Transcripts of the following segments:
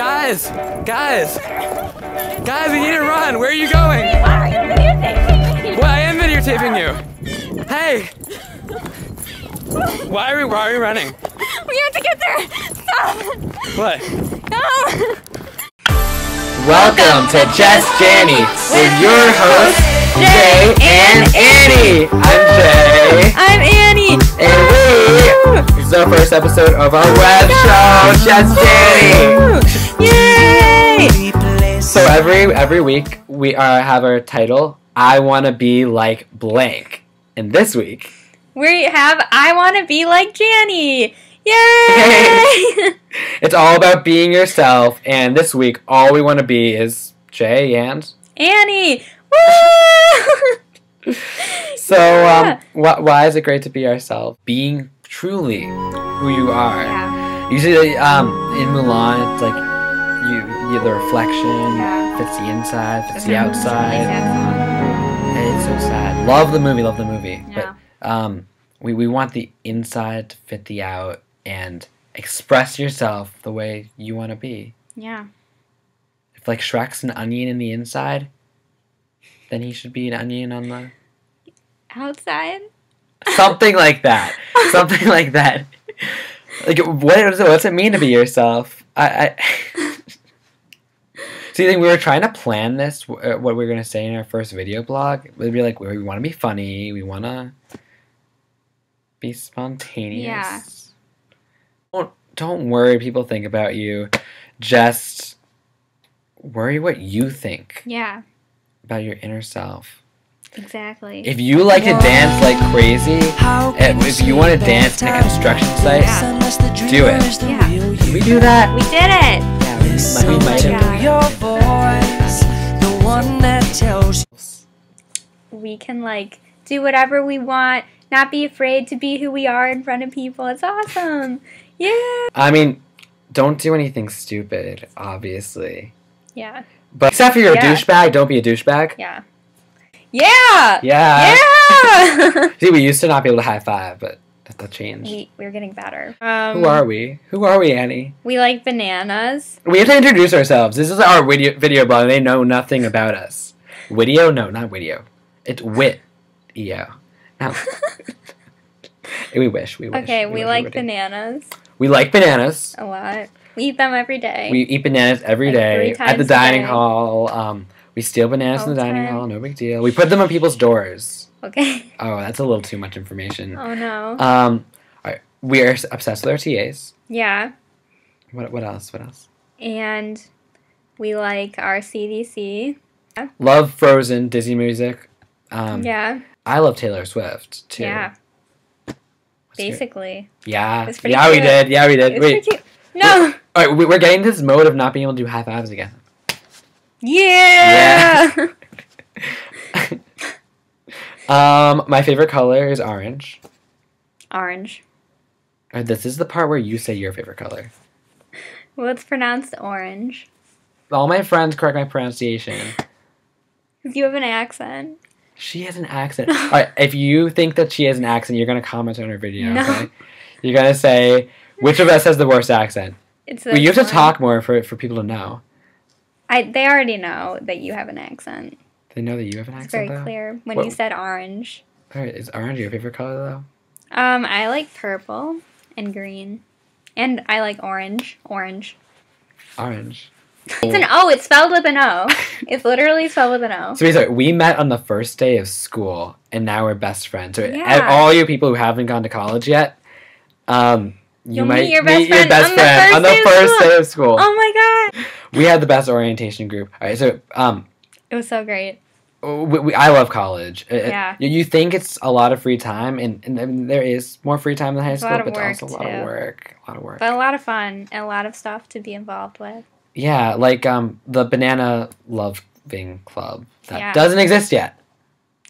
Guys, guys, guys, we need to run. Where are you going? Why are you videotaping me? Well, I am videotaping you. Hey. Why are we? Why are we running? We have to get there. Stop. What? No. Welcome to Just Jannie with your hosts, Jay and Annie. I'm Jay, I'm Annie. and we. This is our first episode of our web show, Just Jannie. Every every week we uh, have our title. I want to be like blank, and this week We have I want to be like Jannie. Yay! it's all about being yourself. And this week, all we want to be is Jay and. Annie. Woo! So, Yeah. um, wh- why is it great to be ourselves? Being truly who you are. yeah. Usually, um, in Mulan, it's like you the reflection Yeah. fits the inside, fits the Really outside. sad It's so sad. Love the movie, love the movie. Yeah. But um, we we want the inside to fit the out and express yourself the way you want to be. Yeah. If like Shrek's an onion in the inside, then he should be an onion on the Outside. something like that. Something like that. Like what is it, what's it mean to be yourself? I, I See, I we were trying to plan this uh, what we are gonna say in our first video blog. We'd be like, we want to be funny, we want to be spontaneous. Yeah. Don't don't worry. People think about you. Just worry what you think Yeah. about your inner self. Exactly. If you like to dance like crazy, and if you want to dance in a construction site, do it. Yeah. Can we do that? we did it. Yeah, we, we might. Yeah. Uh, Your voice, the one that tells We can like do whatever we want. Not be afraid to be who we are in front of people. It's awesome. Yeah. I mean, don't do anything stupid, obviously. Yeah. But except for you're Yeah. a douchebag, don't be a douchebag. Yeah. Yeah. Yeah. Yeah. See, we used to not be able to high five, but that, that changed. we we're getting better. Um, Who are we? Who are we, Annie? we like bananas? We have to introduce ourselves. This is our video, video blog. They know nothing about us. Video? No, not video. It's wit. EO. No. we wish. We wish. Okay, we wish like bananas We like bananas. a lot. We eat them every day. We eat bananas every Like day three at the a dining day. hall. Um, we steal bananas All from the the dining time. hall. No big deal. We put them on people's doors. Okay. Oh, that's a little too much information. Oh no. Um, right, we are obsessed with our TAs. yeah. What, what else? What else? And we like our CDC. Love Frozen, Disney music. Um, yeah. I love Taylor Swift too. Yeah. What's your- Basically. yeah. It's pretty Yeah, we did. Yeah, we did. Wait. cute. No. All right, we- we're getting this mode of not being able to do high fives again. Yeah. Yeah. Um, my favorite color is orange. Orange. Right, this is the part where you say your favorite color. Well, it's pronounced orange. All my friends correct my pronunciation. you have an accent. She has an accent. All right, if you think that she has an accent, you're gonna comment on her video. No. Okay? You're gonna say which of us has the worst accent. It's Well, you have to talk more for for people to know. I they already know that you have an accent. They know that you have an It's accent. very though? clear when What- you said orange. All right, is orange your favorite color though? Um, I like purple and green, and I like orange. Orange. Orange. It's an O. It's spelled with an O. It's literally spelled with an O. So sorry, we met on the first day of school, and now we're best friends. So Yeah. all you people who haven't gone to college yet, um, you You'll might meet your best friend on the friend first on the day of first day of school. Oh my god! We had the best orientation group. All right, so um, It was so great. we, we, I love college. It- Yeah. you, you think it's a lot of free time, and, and, mean, there is more free time than high It's a school, lot of but also a lot too. of work. A lot of work. But a lot of fun and a lot of stuff to be involved with. yeah, like um, the Banana Loving Club that Yeah. doesn't exist yet.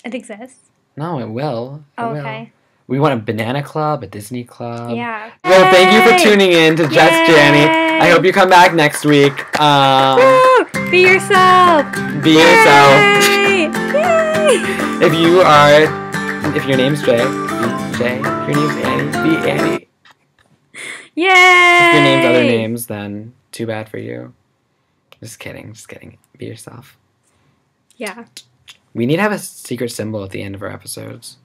It exists. No, it will. It will. okay. We want a banana club, a Disney club. yeah. Well, thank you for tuning in to Just Yay! Jannie. I hope you come back next week. Um! Be yourself. be yourself. Yay! Yay! If you are, if your name's Jay, be Jay. If your name's Annie, be Annie. Yay! If your name's other names, then too bad for you. Just kidding. Just kidding. Be yourself. Yeah. We need to have a secret symbol at the end of our episodes.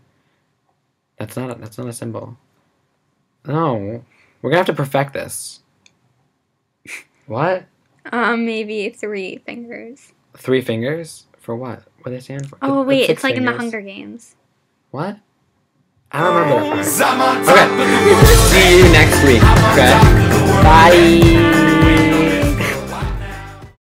That's not a, that's not a symbol. No, we're gonna have to perfect this. What? Um, maybe three fingers. Three fingers for what? What do they stand for? Oh It's wait, six it's like in the. Hunger Games. What? I don't remember that part. Okay. See you next week. Okay. Bye.